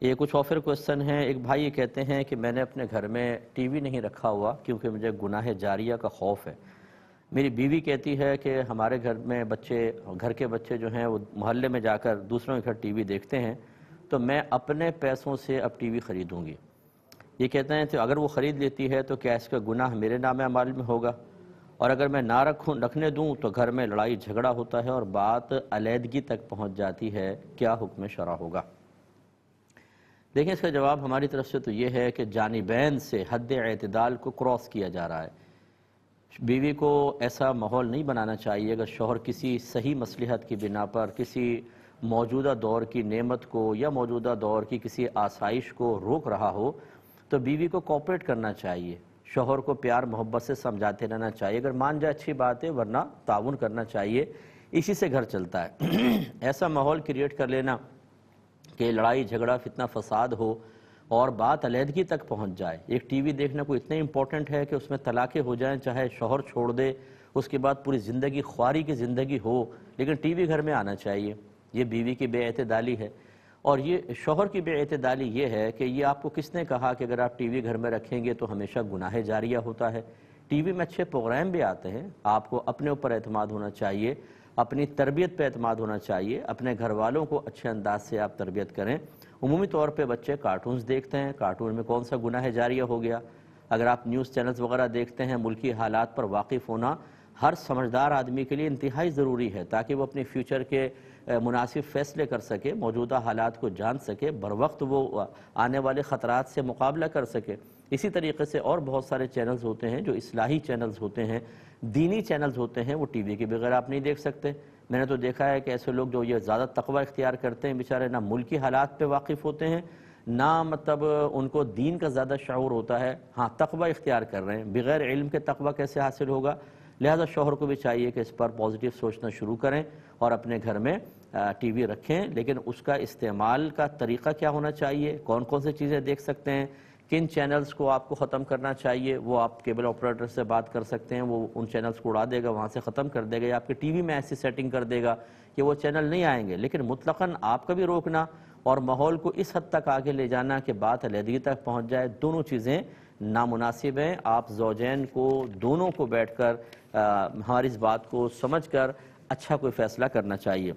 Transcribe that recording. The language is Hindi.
ये कुछ और फिर क्वेश्चन है। एक भाई ये कहते हैं कि मैंने अपने घर में टीवी नहीं रखा हुआ क्योंकि मुझे गुनाह जारिया का खौफ है। मेरी बीवी कहती है कि हमारे घर में बच्चे, घर के बच्चे जो हैं वो मोहल्ले में जाकर दूसरों के घर टीवी देखते हैं तो मैं अपने पैसों से अब टीवी ख़रीदूँगी। ये कहते हैं तो अगर वो ख़रीद लेती है तो क्या इसका गुनाह मेरे नाम अमाल में होगा? और अगर मैं ना रखूँ, रखने दूँ तो घर में लड़ाई झगड़ा होता है और बात अलीहदगी तक पहुँच जाती है। क्या हुक्म शरा होगा? देखें इसका जवाब हमारी तरफ़ से तो ये है कि जानबैन से हद अतदाल को क्रॉस किया जा रहा है। बीवी को ऐसा माहौल नहीं बनाना चाहिए अगर शोहर किसी सही मसलहत की बिना पर, किसी मौजूदा दौर की नेमत को या मौजूदा दौर की किसी आसाइश को रोक रहा हो तो बीवी को कॉपरेट करना चाहिए। शोहर को प्यार, मोहब्बत से समझाते रहना चाहिए। अगर मान जाए अच्छी बात है, वरना ताउन करना चाहिए। इसी से घर चलता है। ऐसा माहौल क्रिएट कर लेना। कि लड़ाई, झगड़ा, फितना, फसाद हो और बात अलीहदगी तक पहुँच जाए। एक टीवी देखना कोई इतना इंपॉर्टेंट है कि उसमें तलाक़ें हो जाएँ, चाहे शोहर छोड़ दे, उसके बाद पूरी ज़िंदगी, ख्वारी की ज़िंदगी हो, लेकिन टीवी घर में आना चाहिए। ये बीवी की बेअतदाली है। और ये शोहर की बेअतदाली ये है कि ये आपको किसने कहा कि अगर आप टीवी घर में रखेंगे तो हमेशा गुनाह जारिया होता है। टीवी में अच्छे प्रोग्राम भी आते हैं। आपको अपने ऊपर अतमाद होना चाहिए। अपनी तरबियत पर अतमाद होना चाहिए। अपने घर वालों को अच्छे अंदाज से आप तरबियत करें। अमूमी तौर पर बच्चे कार्टून देखते हैं। कार्टून में कौन सा गुनाह जारिया हो गया? अगर आप न्यूज़ चैनल्स वगैरह देखते हैं, मुल्की हालात पर वाकिफ़ होना हर समझदार आदमी के लिए इंतहाई ज़रूरी है, ताकि वो अपने फ्यूचर के मुनासिब फ़ैसले कर सके, मौजूदा हालात को जान सके, बर वक्त वो आने वाले ख़तरात से मुकाबला कर सके। इसी तरीके से और बहुत सारे चैनल्स होते हैं, जो इसलाही चैनल्स होते हैं, दीनी चैनल्स होते हैं, वो टी वी के बगैर आप नहीं देख सकते। मैंने तो देखा है कि ऐसे लोग जो ये ज़्यादा तकवा इख्तियार करते हैं, बेचारे ना मुल्की हालात पर वाकिफ़ होते हैं, ना मतलब उनको दीन का ज़्यादा शूर होता है। हाँ तकवा इख्तियार कर रहे हैं। बग़ैर इल्म के तकवा कैसे हासिल होगा? लिहाजा शोहर को भी चाहिए कि इस पर पॉजिटिव सोचना शुरू करें और अपने घर में टीवी रखें, लेकिन उसका इस्तेमाल का तरीक़ा क्या होना चाहिए? कौन कौन सी चीज़ें देख सकते हैं? किन चैनल्स को आपको ख़त्म करना चाहिए? वो आप केबल ऑपरेटर से बात कर सकते हैं, वो उन चैनल्स को उड़ा देगा, वहाँ से ख़त्म कर देगा, या आपके टीवी में ऐसी सेटिंग कर देगा कि वो चैनल नहीं आएँगे। लेकिन मुतलकन आपका भी रोकना और माहौल को इस हद तक आगे ले जाना कि बात अलहदगी तक पहुँच जाए। दोनों चीज़ें नामनासिब हैं। आप जोजैन को, दोनों को बैठ कर हमारी इस बात को समझ कर अच्छा कोई फ़ैसला करना चाहिए।